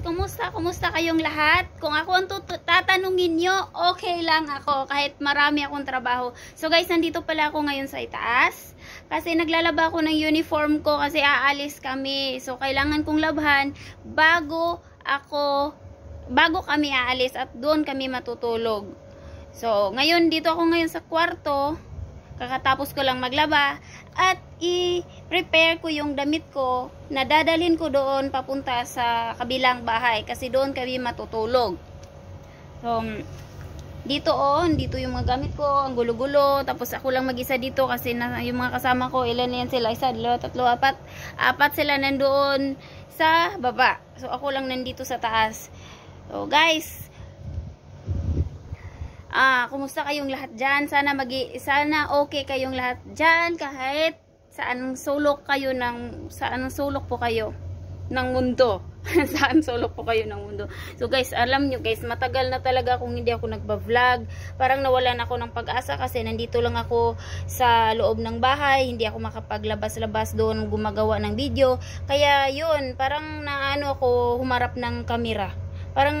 kumusta? Kumusta kayong lahat? Kung ako ang tatanungin nyo, okay lang ako kahit marami akong trabaho. So guys, nandito pala ako ngayon sa itaas. Kasi naglalaba ako ng uniform ko kasi aalis kami. So kailangan kong labhan bago ako, bago kami aalis at doon kami matutulog. So ngayon, dito ako ngayon sa kwarto. Kakatapos ko lang maglaba at i-prepare ko yung damit ko na dadalhin ko doon papunta sa kabilang bahay kasi doon kami matutulog. So, dito on, dito yung mga gamit ko, ang gulo-gulo, tapos ako lang mag-isa dito kasi na, yung mga kasama ko, ilan yan sila, isa, dalawa, tatlo, apat, apat sila nandoon sa baba. So, ako lang nandito sa taas. So, guys, Ah, kumusta kayong lahat diyan? Sana magi sana okay kayong lahat diyan kahit saan sulok kayo ng saan sulok po kayo ng mundo. saan sulok po kayo ng mundo. So guys, alam nyo guys, matagal na talaga kung hindi ako nagba-vlog. Parang nawalan ako ng pag-asa kasi nandito lang ako sa loob ng bahay, hindi ako makapaglabas-labas doon gumagawa ng video. Kaya yun, parang naano ako humarap ng kamera. Parang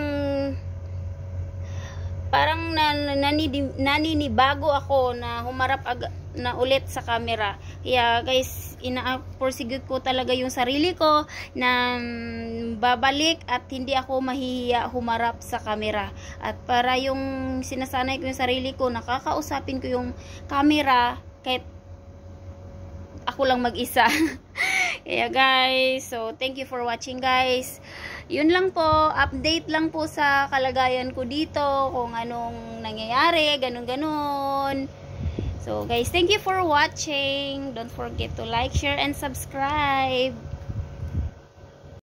parang nan, nanini, naninibago ako na humarap ag, na ulit sa camera. Kaya guys, ina-persecute ko talaga yung sarili ko na mm, babalik at hindi ako mahihiya humarap sa camera. At para yung sinasanay ko yung sarili ko, nakakausapin ko yung camera kahit ako lang mag-isa. Kaya guys, so thank you for watching guys. Yun lang po, update lang po sa kalagayan ko dito, kung anong nangyayari, ganun-ganun. So guys, thank you for watching. Don't forget to like, share, and subscribe.